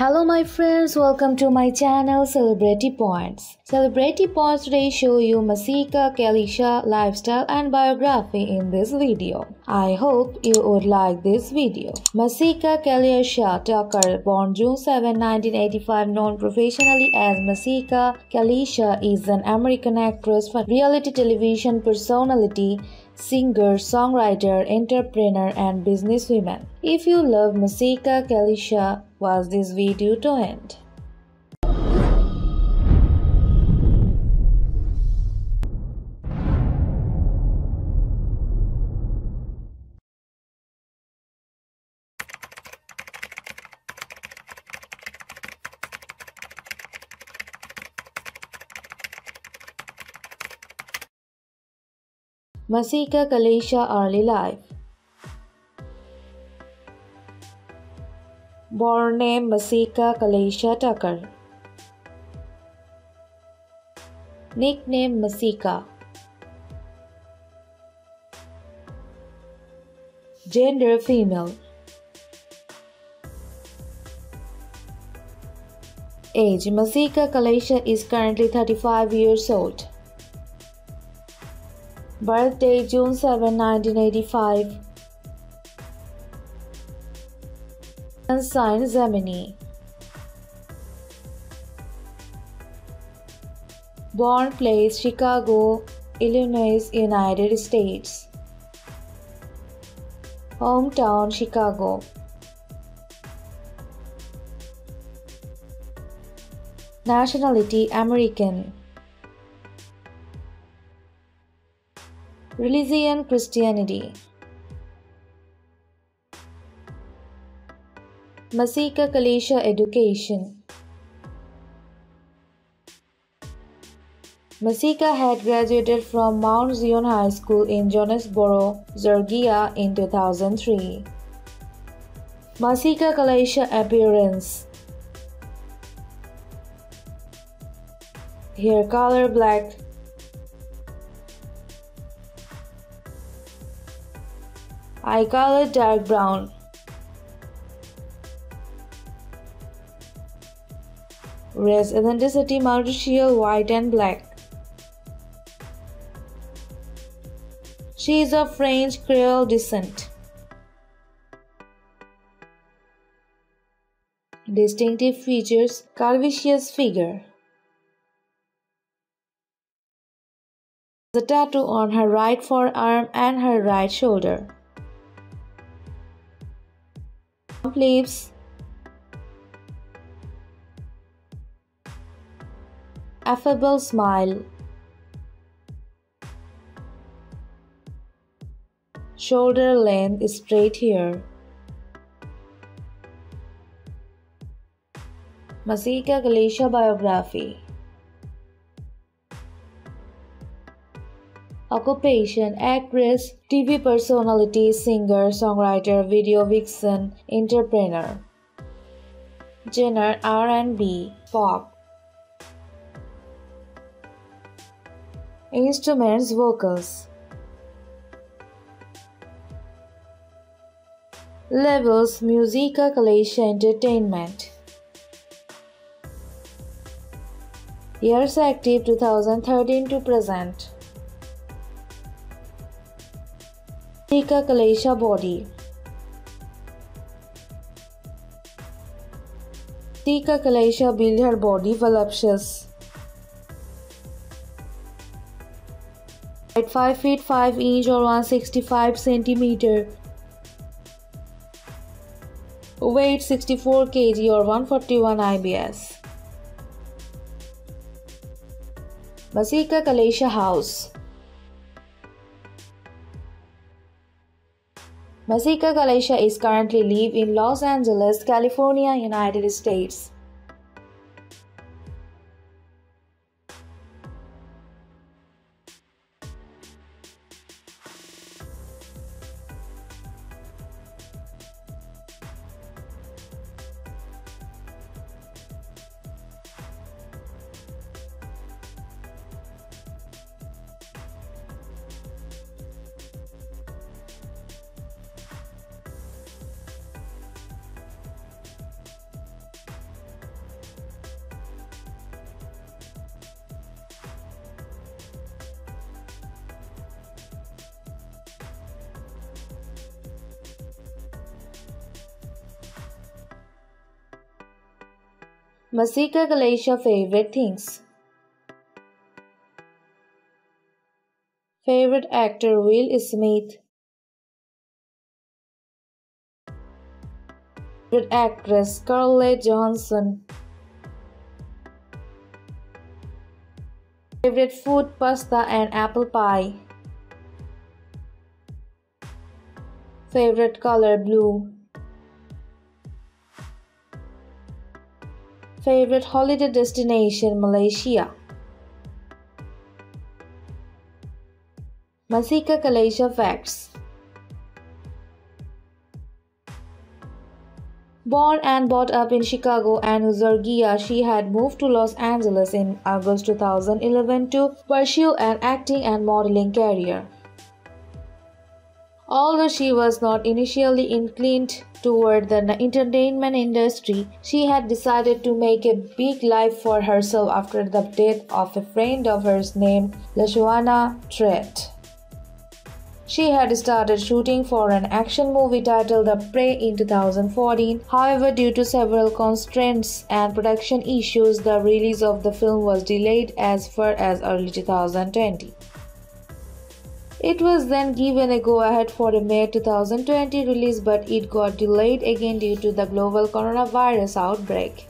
Hello my friends, welcome to my channel Celebrity Points. Celebrity Points today show you Masika Kalysha lifestyle and biography in this video. I hope you would like this video. Masika Kalysha Tucker, born June 7, 1985, known professionally as Masika Kalysha, is an American actress, for reality television personality, singer, songwriter, entrepreneur, and businesswoman. If you love Masika Kalysha, watch this video to end. Masika Kalysha early life. Born name Masika Kalysha Tucker. Nickname Masika. Gender female. Age Masika Kalysha is currently 35 years old. Birthday June 7, 1985. And sign Gemini. Born place Chicago, Illinois, United States. Hometown Chicago. Nationality American. Religion Christianity. Masika Kalysha Education. Masika had graduated from Mount Zion High School in Jonesboro, Georgia in 2003. Masika Kalysha Appearance Hair color black Eye color dark brown. Race ethnicity multiracial white and black. She is of French Creole descent. Distinctive features curvaceous figure. The tattoo on her right forearm and her right shoulder. Leaves. Affable smile. Shoulder length straight here. Masika Kalysha biography Occupation Actress, TV personality, singer, songwriter, video vixen, entrepreneur. Genre R&B, pop. Instruments, vocals. Levels, Masika Kalysha Entertainment. Years active 2013 to present. का कलेशा body टी का कलेशा bill her body voluptuous eight five feet five inch और one sixty five centimetre weight sixty four K G और one forty one आई बस एक का Kalysha house Masika Kalysha is currently live in Los Angeles, California, United States. Masika Kalysha favorite things. Favorite actor Will Smith. Favorite actress Scarlett Johansson. Favorite food pasta and apple pie. Favorite color blue. Favorite holiday destination Malaysia. Masika Kalysha Facts Born and brought up in Chicago and Georgia, she had moved to Los Angeles in August 2011 to pursue an acting and modeling career. Although she was not initially inclined toward the entertainment industry, she had decided to make a big life for herself after the death of a friend of hers named LaShawana Trett. She had started shooting for an action movie titled The Prey in 2014. However, due to several constraints and production issues, the release of the film was delayed as far as early 2020. It was then given a go ahead for a May 2020 release, but it got delayed again due to the global coronavirus outbreak.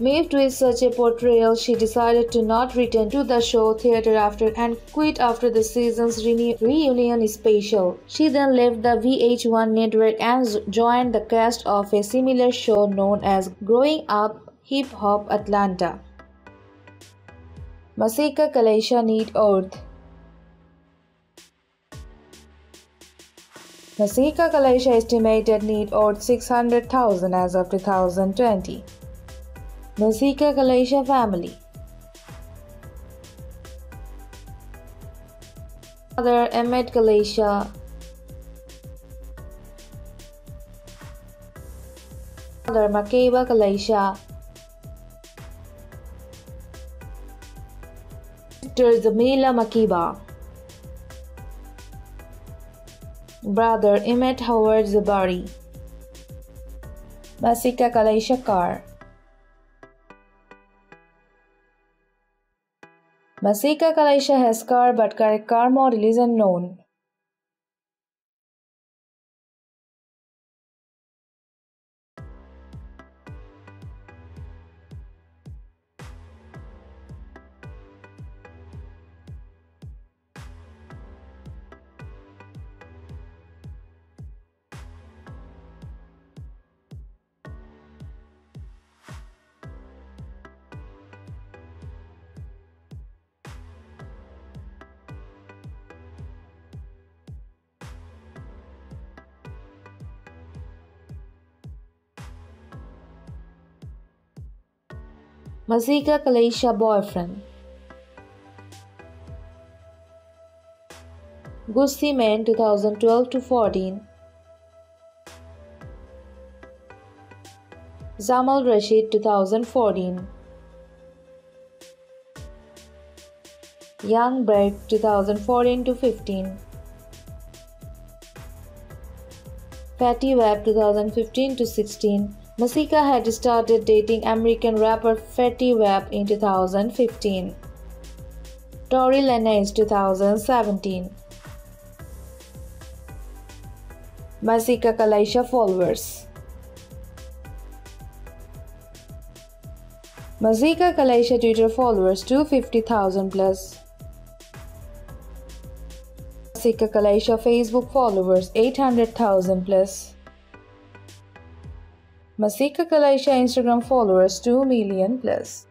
Moved with such a portrayal, she decided to not return to the show theater after and quit after the season's reunion special. She then left the VH1 network and joined the cast of a similar show known as Growing Up Hip Hop Atlanta. Masika Kalysha Need Worth Masika Kalysha estimated need owed 600,000 as of 2020. Masika Kalysha family. Father Emmett Kalysha. Mother Makeba Kalysha. Sister Zamila Makiba. Brother Emmett Howard Zabari. Masika Kalysha Carr. Masika Kalysha has car but correct car model is unknown. Masika Kalysha boyfriend. Gussie Man 2012 to 14. Zamal Rashid 2014. Young Break 2014 to 15. Fetty Wap 2015 to 16. Masika had started dating American rapper Fetty Wap in 2015. Tory Lanez 2017. Masika Kalysha followers. Masika Kalysha Twitter followers 250,000 plus. Masika Kalysha Facebook followers 800,000 plus. Masika Kalysha Instagram followers 2 million plus.